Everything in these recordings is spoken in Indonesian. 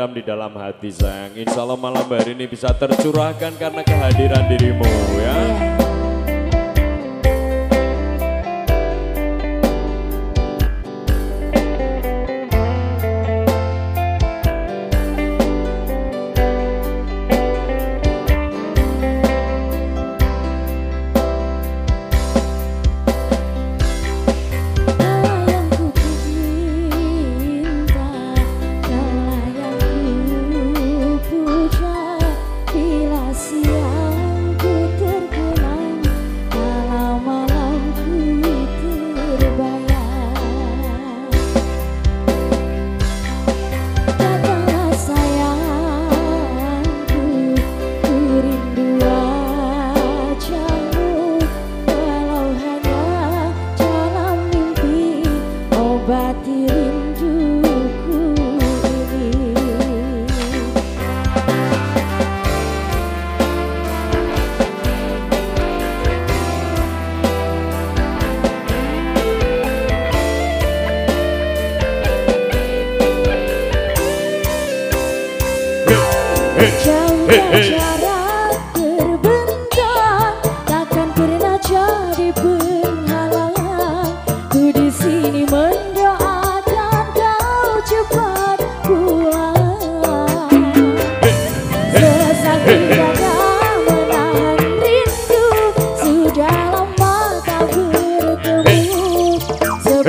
Dam di dalam hati sayang. Insya Allah malam hari ini bisa tercurahkan karena kehadiran dirimu ya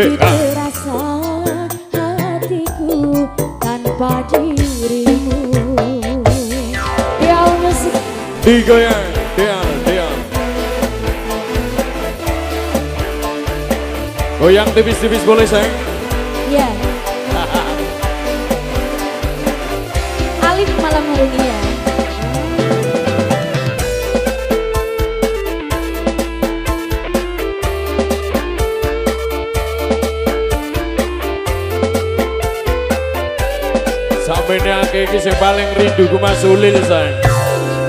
Terasa hatiku tanpa dirimu. Digoyang, diam, diam Goyang tipis-tipis boleh sayang ya. Alif malam hari ini ya. Sampai ini iki sing paling rindu ku Mas Ulil sayang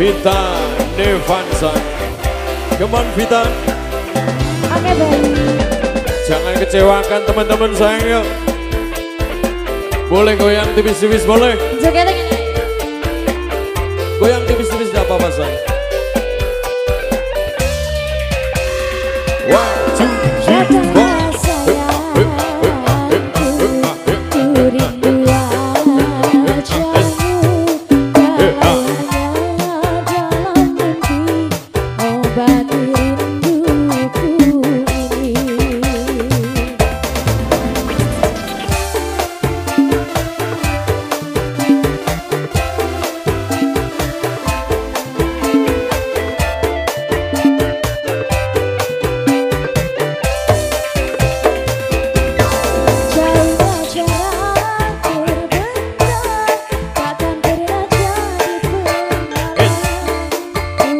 Vita Nevansa Come on Vita. Oke baik. Jangan kecewakan teman-teman sayang yuk. Boleh goyang tipis-tipis boleh? Joget lagi. Nih. Goyang tipis-tipis tidak apa-apa sayang One, two,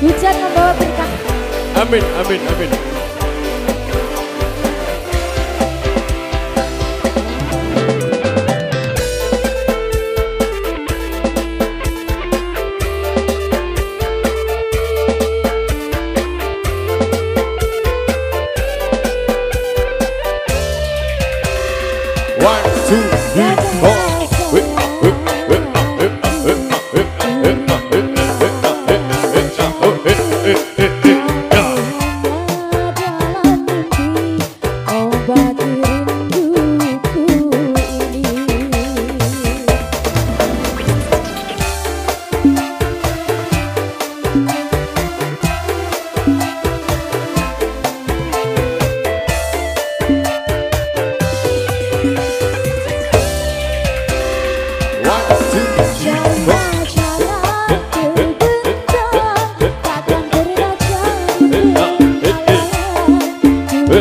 Hujan membawa berkah. Amin, amin, amin. One, two, three.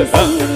啊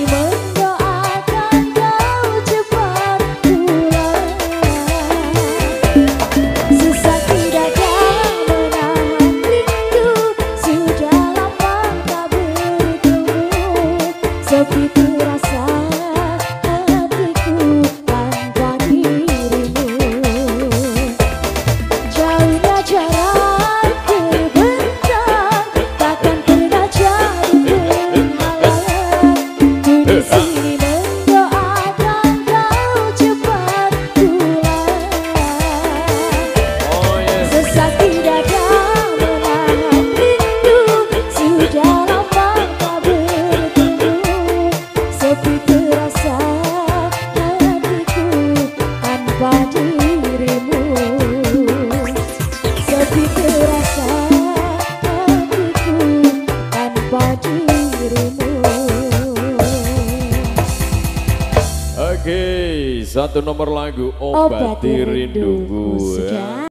Satu nomor lagu Obati Rinduku. Ya.